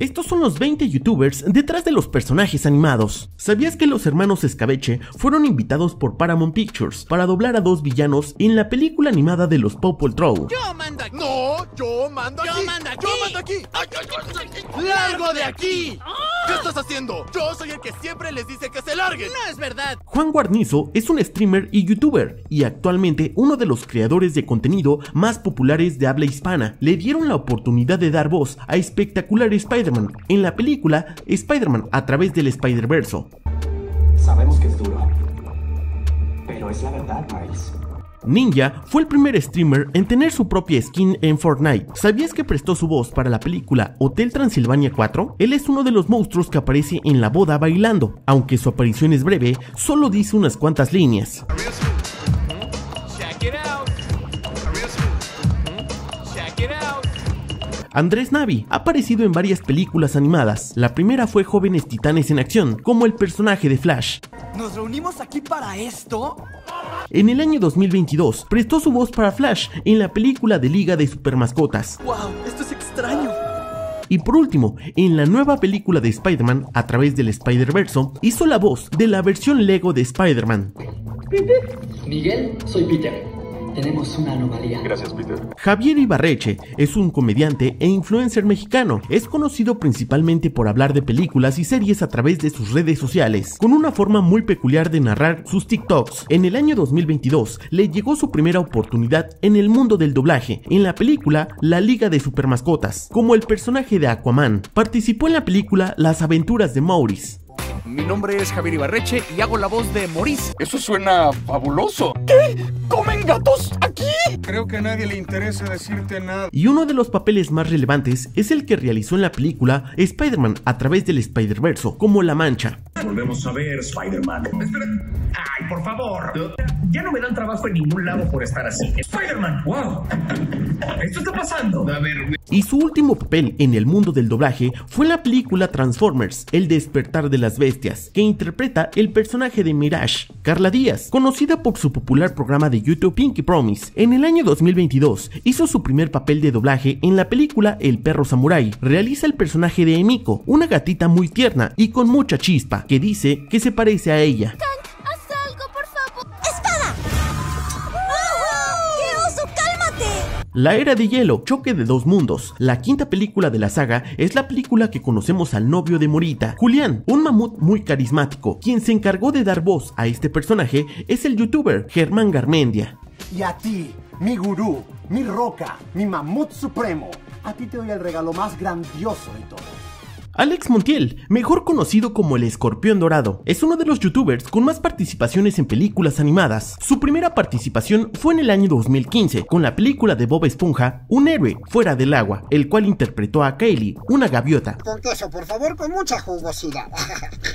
Estos son los 20 youtubers detrás de los personajes animados. ¿Sabías que los hermanos Escabeche fueron invitados por Paramount Pictures para doblar a dos villanos en la película animada de los Paw Patrol? Yo mando aquí. No, yo mando Yo aquí. mando aquí. Yo mando aquí. Ay, ay. ¡Largo de aquí! ¿Qué estás haciendo? Yo soy el que siempre les dice que se larguen. No es verdad. Juan Guarnizo es un streamer y youtuber y actualmente uno de los creadores de contenido más populares de habla hispana. Le dieron la oportunidad de dar voz a espectacular Spider-Man en la película Spider-Man a través del Spider-Verso. Sabemos que es duro, pero es la verdad, Miles. Ninja fue el primer streamer en tener su propia skin en Fortnite. ¿Sabías que prestó su voz para la película Hotel Transilvania 4? Él es uno de los monstruos que aparece en la boda bailando. Aunque su aparición es breve, solo dice unas cuantas líneas. Andrés Navi ha aparecido en varias películas animadas. La primera fue Jóvenes Titanes en Acción, como el personaje de Flash. ¿Nos reunimos aquí para esto? En el año 2022 prestó su voz para Flash en la película de Liga de Supermascotas. ¡Wow! Esto es extraño. Y por último, en la nueva película de Spider-Man a través del Spider-Verso, hizo la voz de la versión Lego de Spider-Man. Miguel, soy Peter. Tenemos una anomalía. Gracias, Peter. Javier Ibarreche es un comediante e influencer mexicano. Es conocido principalmente por hablar de películas y series a través de sus redes sociales, con una forma muy peculiar de narrar sus TikToks. En el año 2022 le llegó su primera oportunidad en el mundo del doblaje, en la película La Liga de Supermascotas, como el personaje de Aquaman. Participó en la película Las aventuras de Maurice. Mi nombre es Javier Ibarreche y hago la voz de Maurice. Eso suena fabuloso. ¿Comen gatos aquí? Creo que a nadie le interesa decirte nada. Y uno de los papeles más relevantes es el que realizó en la película Spider-Man a través del Spider-Verso, como La Mancha. Volvemos a ver, Spider-Man. Espera. Ay, por favor. Ya no me dan trabajo en ningún lado por estar así. Spider-Man, wow. Esto está pasando. A ver, Y su último papel en el mundo del doblaje fue en la película Transformers, El despertar de las bestias, que interpreta el personaje de Mirage, Carla Díaz, conocida por su popular programa de YouTube Pinky Promise. En el año 2022 hizo su primer papel de doblaje en la película El perro samurai. Realiza el personaje de Emiko, una gatita muy tierna y con mucha chispa, que dice que se parece a ella. La Era de Hielo, Choque de Dos Mundos. La quinta película de la saga es la película que conocemos al novio de Morita, Julián, un mamut muy carismático. Quien se encargó de dar voz a este personaje es el youtuber Germán Garmendia. Y a ti, mi gurú, mi roca, mi mamut supremo, a ti te doy el regalo más grandioso de todos. Alex Montiel, mejor conocido como el Escorpión Dorado, es uno de los youtubers con más participaciones en películas animadas. Su primera participación fue en el año 2015 con la película de Bob Esponja, Un héroe fuera del agua, el cual interpretó a Kaylee, una gaviota. Con queso, por favor, con mucha jugosidad.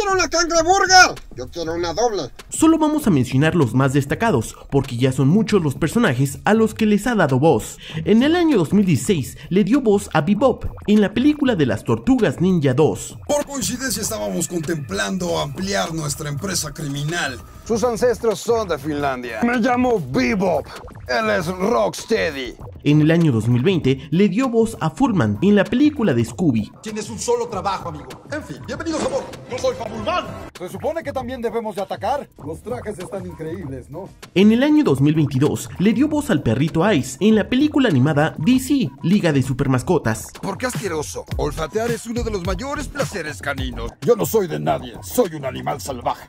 quiero una cangreburger. Yo quiero una doble. Solo vamos a mencionar los más destacados, porque ya son muchos los personajes a los que les ha dado voz. En el año 2016 le dio voz a Bebop en la película de las Tortugas Ninja 2. Por coincidencia estábamos contemplando ampliar nuestra empresa criminal. Sus ancestros son de Finlandia. Me llamo Bebop. Él es Rocksteady. En el año 2020 le dio voz a Fullman en la película de Scooby. Tienes un solo trabajo, amigo. En fin, bienvenidos a bordo. Yo soy Fabulman. Se supone que también debemos de atacar. Los trajes están increíbles, ¿no? En el año 2022 le dio voz al perrito Ice en la película animada DC, Liga de Supermascotas. ¿Por qué asqueroso? Olfatear es uno de los mayores placeres caninos. Yo no soy de nadie, soy un animal salvaje.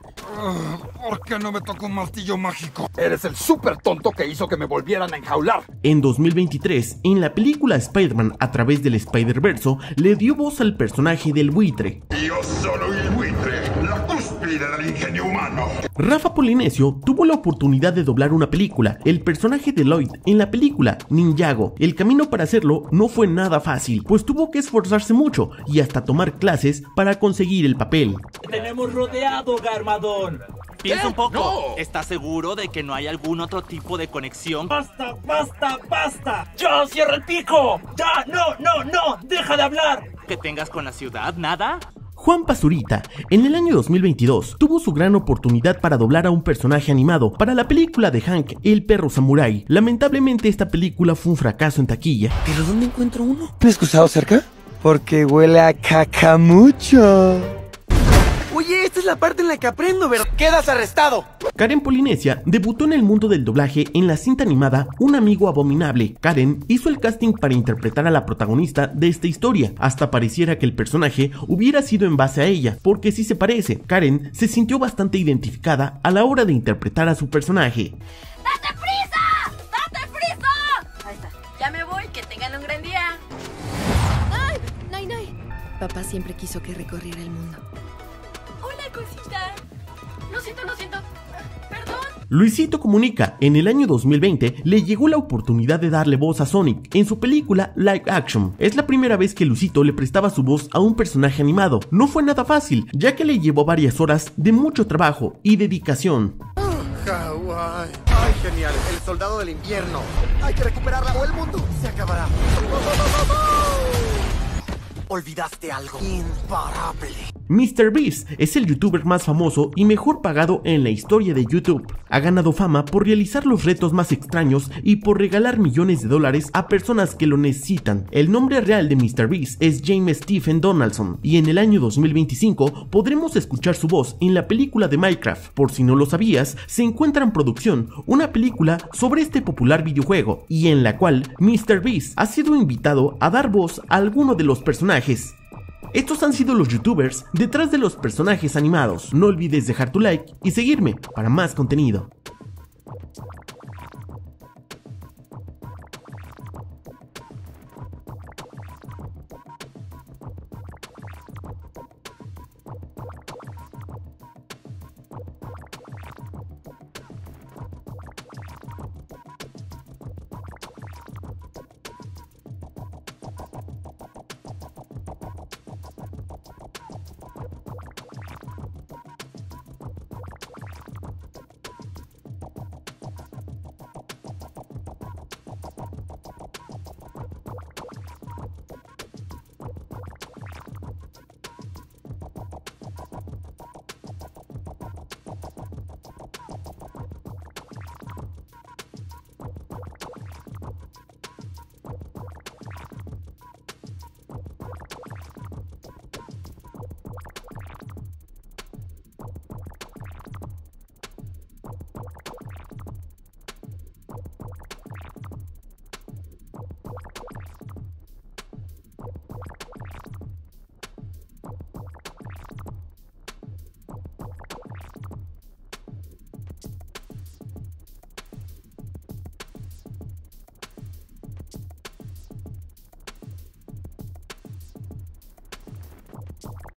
¿Por qué no me tocó un martillo mágico? Eres el súper tonto que hizo que me volvieran a enjaular. En 2023, en la película Spider-Man a través del Spider-Verso, le dio voz al personaje del buitre. Yo soy el buitre, la cúspide del ingenio humano. Rafa Polinesio tuvo la oportunidad de doblar una película, el personaje de Lloyd en la película Ninjago. El camino para hacerlo no fue nada fácil, pues tuvo que esforzarse mucho y hasta tomar clases para conseguir el papel. Tenemos rodeado, Garmadón. Piensa un poco. ¿Estás seguro de que no hay algún otro tipo de conexión? ¡Basta, basta, basta! ¡Ya, cierra el pico! ¡Ya, no, no, no! ¡Deja de hablar! ¿Que tengas con la ciudad? ¿Nada? Juan Pazurita, en el año 2022, tuvo su gran oportunidad para doblar a un personaje animado para la película de Hank, El perro samurái. Lamentablemente esta película fue un fracaso en taquilla. ¿Pero dónde encuentro uno? ¿Me excusado cerca? Porque huele a caca mucho. Oye, esta es la parte en la que aprendo, ¿verdad? ¡Quedas arrestado! Karen Polinesia debutó en el mundo del doblaje en la cinta animada Un amigo abominable. Karen hizo el casting para interpretar a la protagonista de esta historia, hasta pareciera que el personaje hubiera sido en base a ella, porque sí se parece. Karen se sintió bastante identificada a la hora de interpretar a su personaje. ¡Date prisa! ¡Date prisa! Ahí está. Ya me voy, que tengan un gran día. ¡Ay! ¡Nay, nay! Papá siempre quiso que recorriera el mundo. Hola, cosita. Lo siento, lo siento. Perdón. Luisito Comunica, en el año 2020 le llegó la oportunidad de darle voz a Sonic en su película Live Action. Es la primera vez que Luisito le prestaba su voz a un personaje animado. No fue nada fácil, ya que le llevó varias horas de mucho trabajo y dedicación. Hawái. Ay, genial. El soldado del invierno. Hay que recuperarla o el mundo se acabará. Olvidaste algo imparable. MrBeast es el youtuber más famoso y mejor pagado en la historia de YouTube. Ha ganado fama por realizar los retos más extraños y por regalar millones de dólares a personas que lo necesitan. El nombre real de MrBeast es James Stephen Donaldson y en el año 2025 podremos escuchar su voz en la película de Minecraft. Por si no lo sabías, se encuentra en producción una película sobre este popular videojuego y en la cual MrBeast ha sido invitado a dar voz a alguno de los personajes estos han sido los youtubers detrás de los personajes animados. No olvides dejar tu like y seguirme para más contenido.